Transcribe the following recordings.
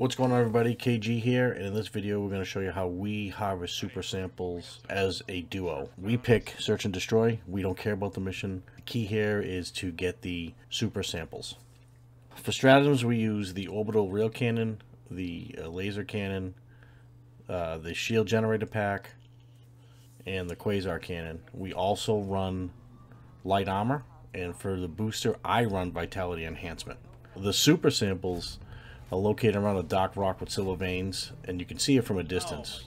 What's going on everybody, KG here, and in this video we're going to show you how we harvest super samples as a duo. We pick search and destroy, we don't care about the mission. The key here is to get the super samples. For stratagems we use the orbital rail cannon, the uh, laser cannon, uh, the shield generator pack, and the quasar cannon. We also run light armor, and for the booster I run vitality enhancement. The super samples are located around a dark rock with silver veins, and you can see it from a distance.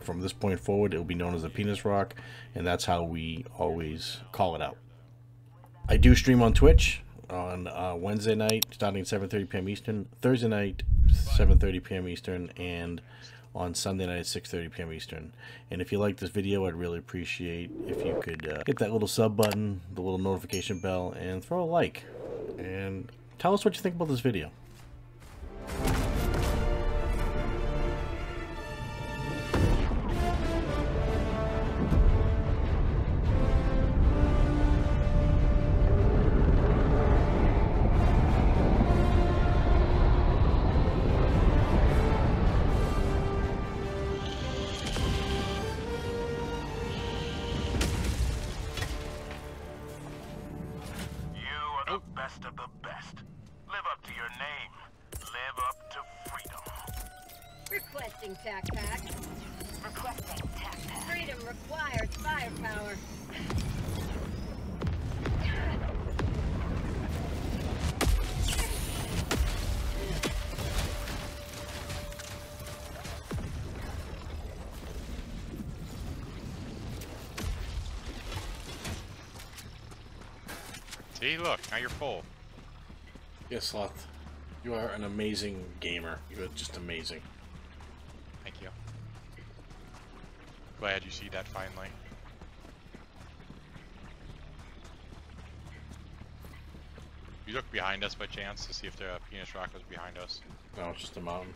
From this point forward, it will be known as the penis rock, and that's how we always call it out. I do stream on Twitch on uh, Wednesday night, starting at 7:30 p.m. Eastern, Thursday night, 7:30 p.m. Eastern, and on Sunday night at 6:30 p.m. Eastern. And if you like this video, I'd really appreciate if you could uh, hit that little sub button, the little notification bell, and throw a like. And tell us what you think about this video. Requesting tac pack. Requesting tac pack. Freedom requires firepower. See, look, now you're full. Yes, Sloth. You are an amazing gamer. You are just amazing. Glad you see that finally. You look behind us by chance to see if the penis rock was behind us. No, it's just a mountain.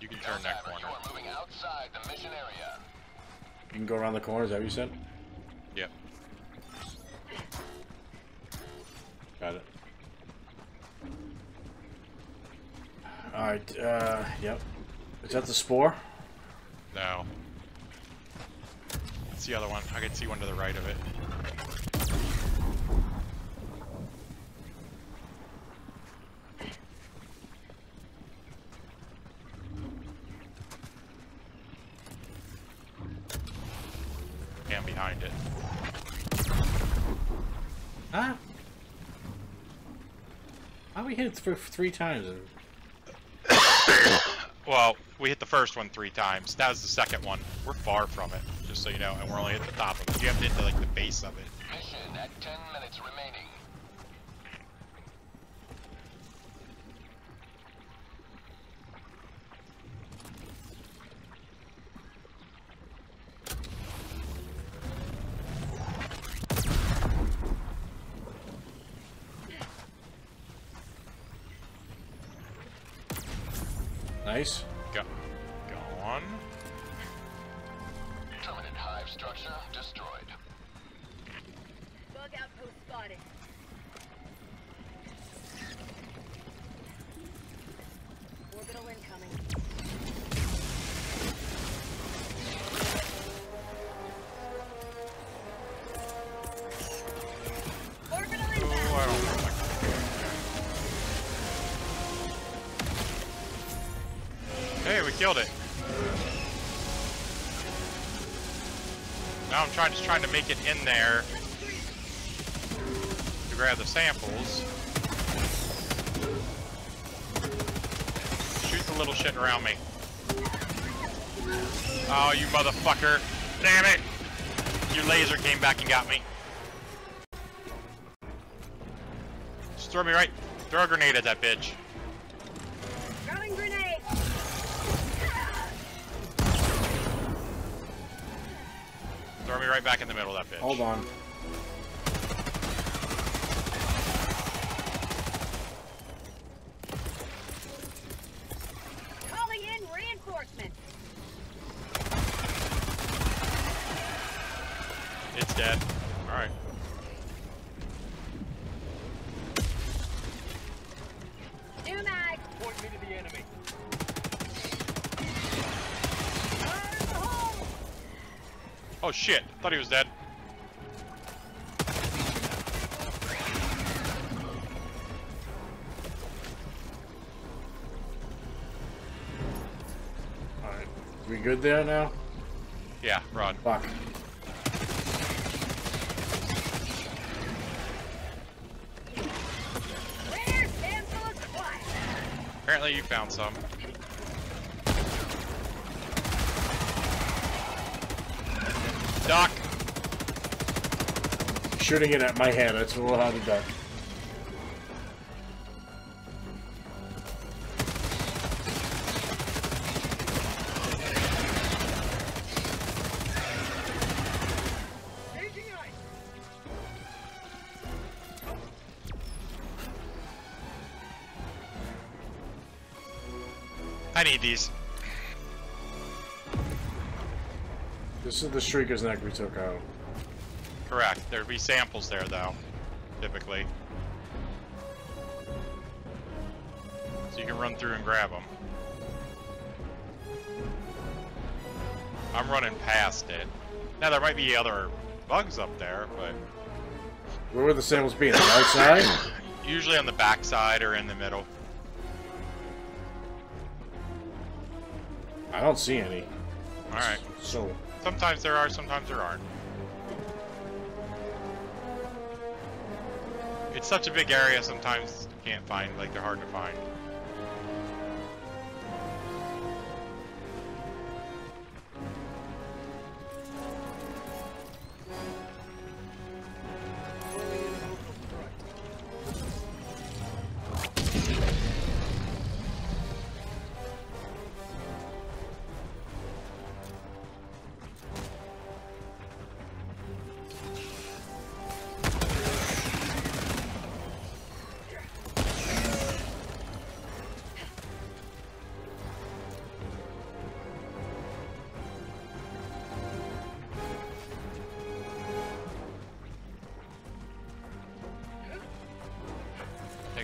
You can turn that corner. You are moving outside the mission area. You can go around the corner, is that what you said? Alright, uh, yep. Is that the spore? No. It's the other one. I can see one to the right of it. And behind it. Huh? How we hit it for three times? Well, we hit the first one three times. That was the second one. We're far from it, just so you know, and we're only at the top of it. You have to hit the, like the base of it. Mission at 10 minutes remaining. Nice. Go. Go on. Killed it. Now I'm trying just trying to make it in there to grab the samples. Shoot the little shit around me. Oh, you motherfucker. Damn it! Your laser came back and got me. Just throw me right. Throw a grenade at that bitch. Throw me right back in the middle of that bitch. Hold on. Calling in reinforcements. It's dead. Alright. Oh shit! Thought he was dead. Alright. We good there now? Yeah, run. Fuck. Rare sample acquired. Apparently you found some. Shooting it at my head. That's a little hard to duck. I need these. This is the Shrieker's nest we took out. Correct. There'd be samples there though, typically. So you can run through and grab them. I'm running past it. Now there might be other bugs up there, but Where would the samples be? On the outside? usually on the backside or in the middle. I don't see any. Alright. So, Sometimes there are, sometimes there aren't. It's such a big area, sometimes you can't find, like, they're hard to find.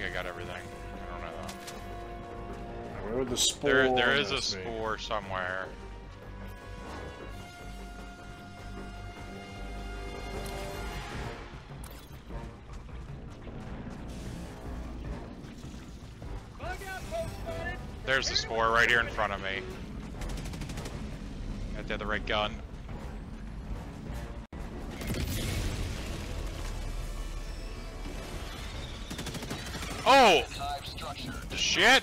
Think I got everything. I don't know. where would the spore? There, there is a be? spore somewhere. There's the spore right here in front of me. Got the other right gun. Oh! Shit!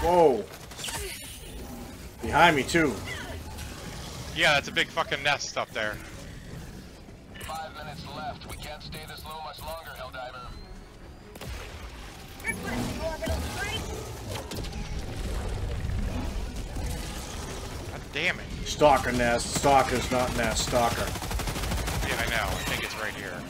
Whoa! Behind me too. Yeah, that's a big fucking nest up there. Five minutes left. We can't stay this low much longer, Helldiver. Requesting orbital strike. God damn it. Stalker nest. Stalker's not nest. Stalker. Yeah, I know. I think it's right here.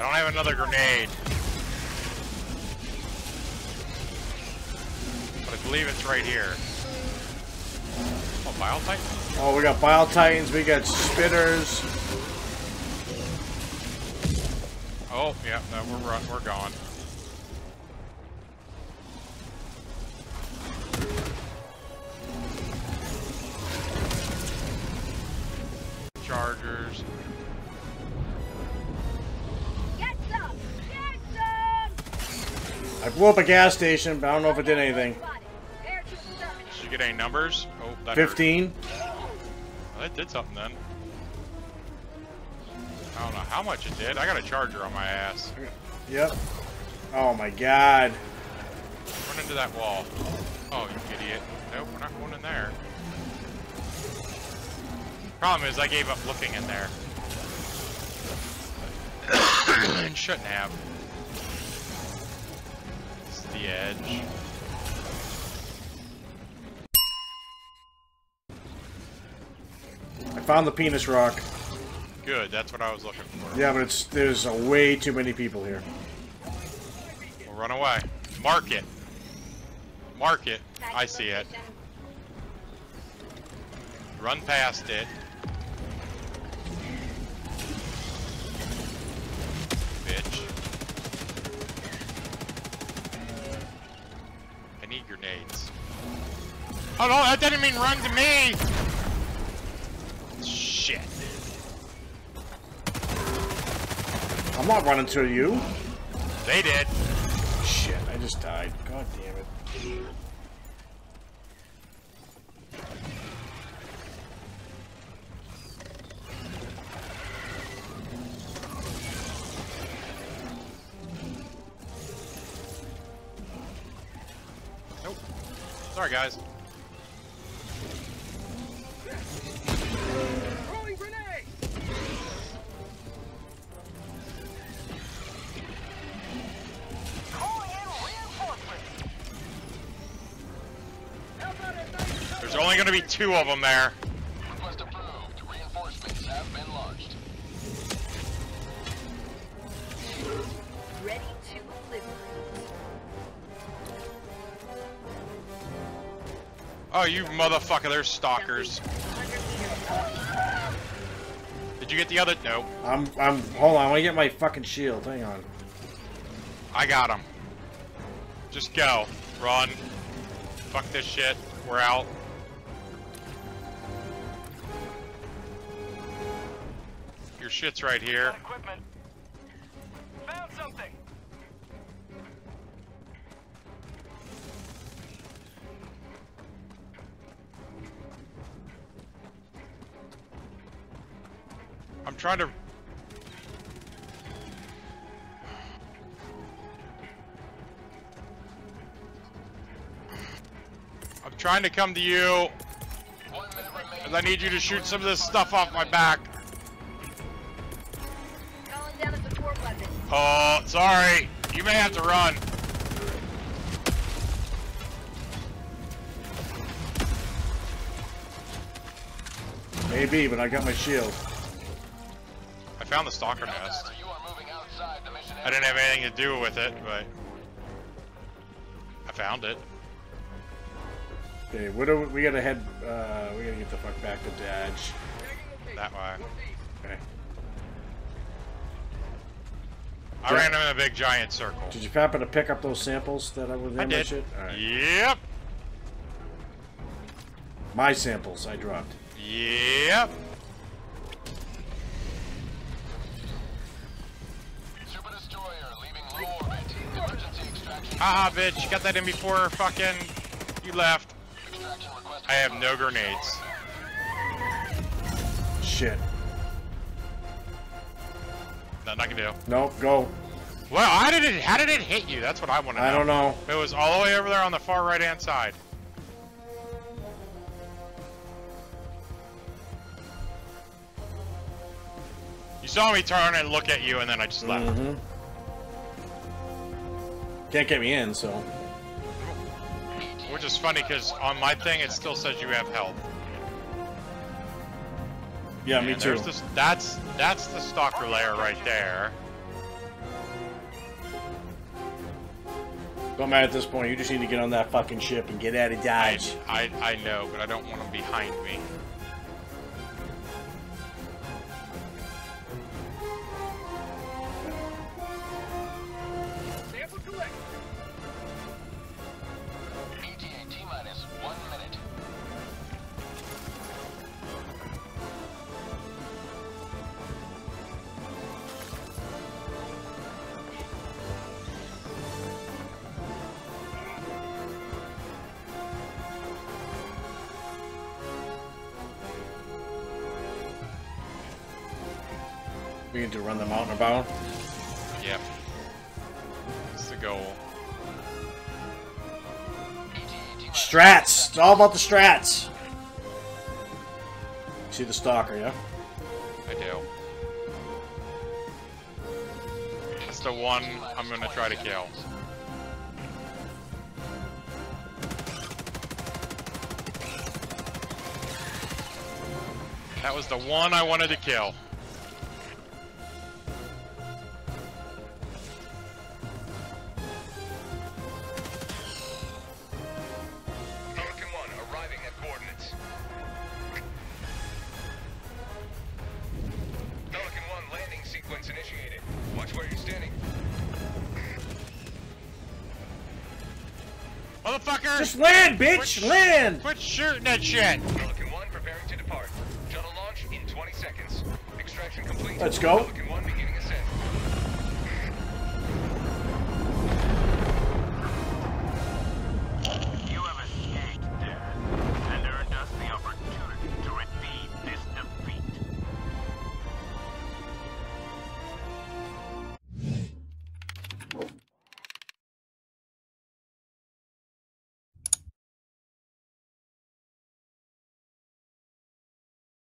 I don't have another grenade. But I believe it's right here. Oh, Bile Titan? Oh, we got Bile Titans. We got Spitters. Oh, yeah, no, we're run, we're gone. Blew up a gas station, but I don't know if it did anything. Spotted. Air to exterminate. Did you get any numbers? Oh, that 15. Well, that did something then. I don't know how much it did. I got a charger on my ass. Yep. Oh my god. Run into that wall. Oh, you idiot. Nope, we're not going in there. Problem is, I gave up looking in there. and shouldn't have. The edge. I found the penis rock. Good, that's what I was looking for. Yeah, but it's there's a way too many people here. We'll run away. Mark it. Mark it. I see it. Run past it. Oh no, that didn't mean run to me! Shit. I'm not running to you. They did. Shit, I just died. God damn it. Nope. Sorry, guys. Gonna be two of them there. Request approved. Reinforcements have been launched. Ready to liberate. Oh, you motherfucker, there's stalkers. 100 meters up. Did you get the other? Nope. I'm, I'm, hold on, I wanna get my fucking shield. Hang on. I got him. Just go. Run. Fuck this shit. We're out. Your shit's right here. Equipment. Found something. I'm trying to. I'm trying to come to you. One minute remaining. 'cause I need you to shoot some of this stuff off my back. Oh, sorry. You may have to run. Maybe, but I got my shield. I found the stalker nest. You are moving outside the mission I didn't have anything to do with it, but I found it. Okay, what do we, we gotta head, uh, we gotta get the fuck back to Dodge. That way. I ran them in a big giant circle. Did you happen to pick up those samples that I was in I my did. shit? Alright. Yep. My samples I dropped. Yep. Super destroyer leaving low orbit. Emergency extraction. Haha, bitch. Got that in before fucking you left. Extraction request. I have no grenades. Shit. Nothing I can do. Nope, go. Well, how did it? How did it hit you? That's what I want to know. I don't know. It was all the way over there on the far right hand side. You saw me turn and look at you, and then I just left. Mm-hmm. Can't get me in, so. Which is funny because on my thing it still says you have health. Yeah, me too. This, that's that's the stalker layer right there. Don't matter at this point. You just need to get on that fucking ship and get out of I, Dodge. I I know, but I don't want them behind me. We need to run them out and about. Yep. That's the goal. Strats! It's all about the strats! See the stalker, yeah? I do. That's the one I'm gonna try to kill. That was the one I wanted to kill. Bitch! Quit- Land! Quit shooting that shit! Pelican 1 preparing to depart. Shuttle launch in 20 seconds. Extraction complete. Let's go. Pelican 1 beginning